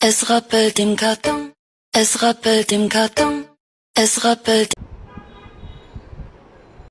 Es rappelt im Karton, es rappelt im Karton, es rappelt.